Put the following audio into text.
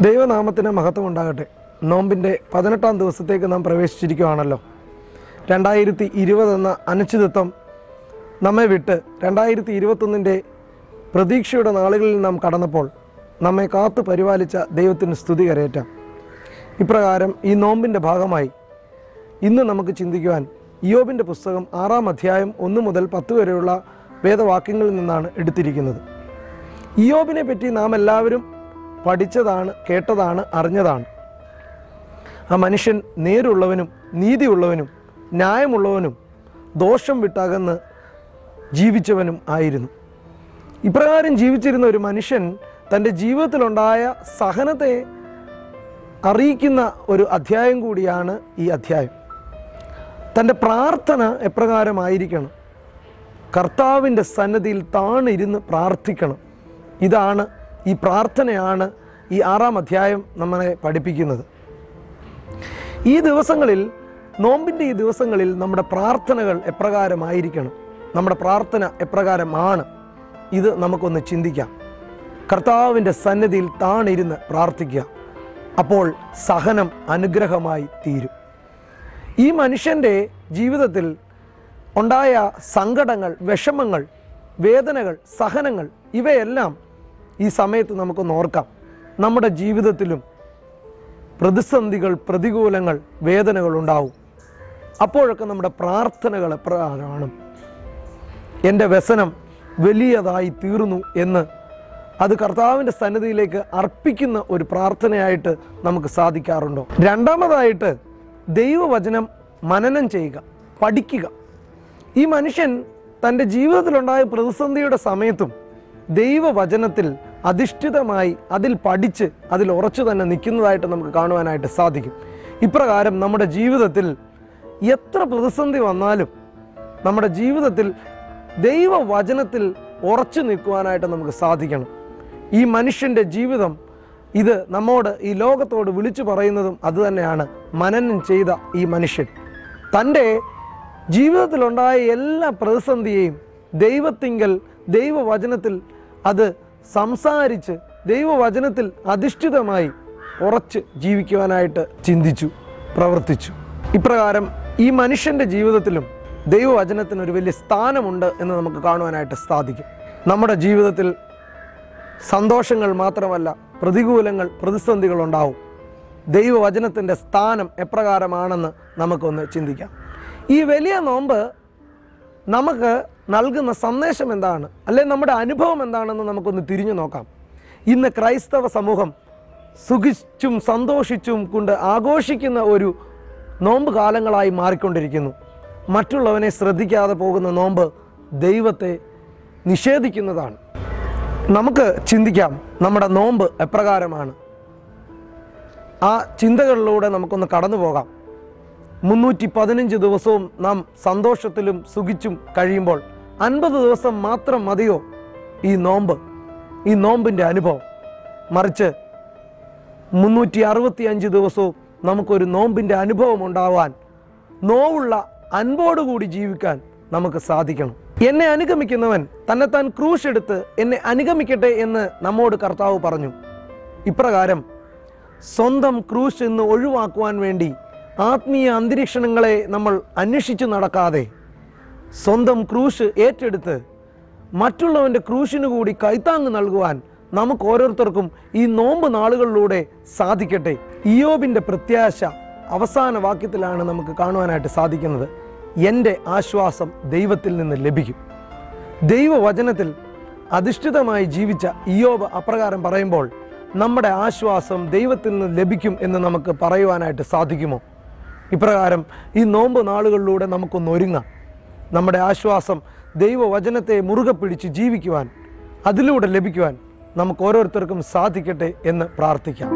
ദൈവനാമത്തിന് മഹത്വം ഉണ്ടാകട്ടെ നോമ്പിന്റെ പതിനെട്ടാം ദിവസത്തേക്ക് നാം പ്രവേശിച്ചിരിക്കുകയാണല്ലോ. രണ്ടായിരത്തി ഇരുപത് എന്ന അനിശ്ചിതത്വം നമ്മെ വിട്ട് രണ്ടായിരത്തി ഇരുപത്തൊന്നിന്റെ പ്രതീക്ഷയുടെ നാളുകളിൽ നാം കടന്നപ്പോൾ നമ്മെ കാത്തു പരിപാലിച്ച ദൈവത്തിന് സ്തുതി കരയേറ്റാം. ഇപ്രകാരം ഈ നോമ്പിന്റെ ഭാഗമായി ഇന്ന് നമുക്ക് ചിന്തിക്കുവാൻ ഇയോബിന്റെ പുസ്തകം ആറാം അധ്യായം ഒന്ന് മുതൽ പത്ത് വരെയുള്ള വേദവാക്യങ്ങളിൽ നിന്നാണ് എടുത്തിരിക്കുന്നത്. ഇയോബിനെ പറ്റി നാം എല്ലാവരും പഠിച്ചതാണ് കേട്ടതാണ് അറിഞ്ഞതാണ്. ആ മനുഷ്യൻ നേരുള്ളവനും നീതിയുള്ളവനും ന്യായമുള്ളവനും ദോഷം വിട്ടകന്ന് ജീവിച്ചവനും ആയിരുന്നു. ഇപ്രകാരം ജീവിച്ചിരുന്ന ഒരു മനുഷ്യൻ തന്റെ ജീവിതത്തിലുണ്ടായ സഹനത്തെ അറിയിക്കുന്ന ഒരു അധ്യായം കൂടിയാണ് ഈ അധ്യായം. തന്റെ പ്രാർത്ഥന എപ്രകാരമായിരിക്കണം? കർത്താവിന്റെ സന്നദ്ധിയിൽ താണിരുന്ന് പ്രാർത്ഥിക്കണം. ഇതാണ് ഈ പ്രാർത്ഥനയാണ് ഈ ആറാം അധ്യായം നമ്മളെ പഠിപ്പിക്കുന്നത്. ഈ ദിവസങ്ങളിൽ നോമ്പിന്റെ ഈ ദിവസങ്ങളിൽ നമ്മുടെ പ്രാർത്ഥനകൾ എപ്രകാരമായിരിക്കണം? നമ്മുടെ പ്രാർത്ഥന എപ്രകാരമാണ്? ഇത് നമുക്കൊന്ന് ചിന്തിക്കാം. കർത്താവിന്റെ സന്നിധിയിൽ താണിരുന്ന് പ്രാർത്ഥിക്കുക. അപ്പോൾ സഹനം അനുഗ്രഹമായി തീരും. ഈ മനുഷ്യന്റെ ജീവിതത്തിൽ ഉണ്ടായ സങ്കടങ്ങൾ വിഷമങ്ങൾ വേദനകൾ സഹനങ്ങൾ ഇവയെല്ലാം ഈ സമയത്ത് നമുക്കൊന്ന് ഓർക്കാം. നമ്മുടെ ജീവിതത്തിലും പ്രതിസന്ധികൾ പ്രതികൂലങ്ങൾ വേദനകൾ ഉണ്ടാവും. അപ്പോഴൊക്കെ നമ്മുടെ പ്രാർത്ഥനകൾ എപ്രകാരമാണ്? എന്റെ വ്യസനം വലിയതായി തീർന്നു എന്ന് അത് കർത്താവിന്റെ സന്നിധിയിലേക്ക് അർപ്പിക്കുന്ന ഒരു പ്രാർത്ഥനയായിട്ട് നമുക്ക് സാധിക്കാറുണ്ടോ? രണ്ടാമതായിട്ട് ദൈവവചനം മനനം ചെയ്യുക പഠിക്കുക. ഈ മനുഷ്യൻ തന്റെ ജീവിതത്തിലുണ്ടായ പ്രതിസന്ധിയുടെ സമയത്തും ദൈവവചനത്തിൽ അധിഷ്ഠിതമായി അതിൽ പഠിച്ച് അതിൽ ഉറച്ചു തന്നെ നിൽക്കുന്നതായിട്ട് നമുക്ക് കാണുവാനായിട്ട് സാധിക്കും. ഇപ്രകാരം നമ്മുടെ ജീവിതത്തിൽ എത്ര പ്രതിസന്ധി വന്നാലും നമ്മുടെ ജീവിതത്തിൽ ദൈവവചനത്തിൽ ഉറച്ചു നിൽക്കുവാനായിട്ട് നമുക്ക് സാധിക്കണം. ഈ മനുഷ്യന്റെ ജീവിതം ഇത് നമ്മോട് ഈ ലോകത്തോട് വിളിച്ചു പറയുന്നതും അതുതന്നെയാണ് മനനം ചെയ്ത ഈ മനുഷ്യൻ. തന്റെ ജീവിതത്തിലുണ്ടായ എല്ലാ പ്രതിസന്ധിയെയും ദൈവത്തിങ്കൽ ദൈവവചനത്തിൽ അത് സംസാരിച്ച് ദൈവവചനത്തിൽ അധിഷ്ഠിതമായി ഉറച്ച് ജീവിക്കുവാനായിട്ട് ചിന്തിച്ചു പ്രവർത്തിച്ചു. ഇപ്രകാരം ഈ മനുഷ്യന്റെ ജീവിതത്തിലും ദൈവവചനത്തിന് ഒരു വലിയ സ്ഥാനമുണ്ട് എന്ന് നമുക്ക് കാണുവാനായിട്ട് സാധിക്കും. നമ്മുടെ ജീവിതത്തിൽ സന്തോഷങ്ങൾ മാത്രമല്ല പ്രതികൂലങ്ങൾ പ്രതിസന്ധികൾ ഉണ്ടാവും. ദൈവവചനത്തിന്റെ സ്ഥാനം എപ്രകാരമാണെന്ന് നമുക്കൊന്ന് ചിന്തിക്കാം. ഈ വലിയ നോമ്പ് നമുക്ക് നൽകുന്ന സന്ദേശം എന്താണ്? അല്ലെങ്കിൽ നമ്മുടെ അനുഭവം എന്താണെന്ന് നമുക്കൊന്ന് തിരിഞ്ഞു നോക്കാം. ഇന്ന് ക്രൈസ്തവ സമൂഹം സുഖിച്ചും സന്തോഷിച്ചും കൊണ്ട് ആഘോഷിക്കുന്ന ഒരു നോമ്പ് കാലങ്ങളായി മാറിക്കൊണ്ടിരിക്കുന്നു. മറ്റുള്ളവനെ ശ്രദ്ധിക്കാതെ പോകുന്ന നോമ്പ് ദൈവത്തെ നിഷേധിക്കുന്നതാണ്. നമുക്ക് ചിന്തിക്കാം നമ്മുടെ നോമ്പ് എപ്രകാരമാണ്? ആ ചിന്തകളിലൂടെ നമുക്കൊന്ന് കടന്നു പോകാം മുന്നൂറ്റി പതിനഞ്ച് ദിവസവും നാം സന്തോഷത്തിലും സുഖിച്ചും കഴിയുമ്പോൾ അൻപത് ദിവസം മാത്രം മതിയോ ഈ നോമ്പ്? ഈ നോമ്പിന്റെ അനുഭവം. മറിച്ച് മുന്നൂറ്റി അറുപത്തി അഞ്ച് ദിവസവും നമുക്കൊരു നോമ്പിന്റെ അനുഭവം ഉണ്ടാവാൻ നോവുള്ള അൻപോടുകൂടി ജീവിക്കാൻ നമുക്ക് സാധിക്കണം. എന്നെ അനുഗമിക്കുന്നവൻ തന്നെത്താൻ ക്രൂശ് എടുത്ത് എന്നെ അനുഗമിക്കട്ടെ എന്ന് നമ്മോട് കർത്താവ് പറഞ്ഞു. ഇപ്രകാരം സ്വന്തം ക്രൂശ് എന്ന് ഒഴിവാക്കുവാൻ വേണ്ടി ആത്മീയ അന്തരീക്ഷണങ്ങളെ നമ്മൾ അന്വേഷിച്ചു നടക്കാതെ സ്വന്തം ക്രൂശ് ഏറ്റെടുത്ത് മറ്റുള്ളവന്റെ ക്രൂശിനു കൂടി കൈത്താങ്ങ് നൽകുവാൻ നമുക്ക് ഓരോരുത്തർക്കും ഈ നോമ്പ് നാളുകളിലൂടെ സാധിക്കട്ടെ. ഇയോബിന്റെ പ്രത്യാശ അവസാന വാക്യത്തിലാണ് നമുക്ക് കാണുവാനായിട്ട് സാധിക്കുന്നത്. എന്റെ ആശ്വാസം ദൈവത്തിൽ നിന്ന് ലഭിക്കും. ദൈവവചനത്തിൽ അധിഷ്ഠിതമായി ജീവിച്ച ഇയോബ് അപ്രകാരം പറയുമ്പോൾ നമ്മുടെ ആശ്വാസം ദൈവത്തിൽ നിന്ന് ലഭിക്കും എന്ന് നമുക്ക് പറയുവാനായിട്ട് സാധിക്കുമോ? ഇപ്രകാരം ഈ നോമ്പ് നാളുകളിലൂടെ നമുക്കൊന്ന് ഒരുങ്ങാം. നമ്മുടെ ആശ്വാസം ദൈവവചനത്തെ മുറുകെ പിടിച്ച് ജീവിക്കുവാൻ അതിലൂടെ ലഭിക്കുവാൻ നമുക്ക് ഓരോരുത്തർക്കും സാധിക്കട്ടെ എന്ന് പ്രാർത്ഥിക്കാം.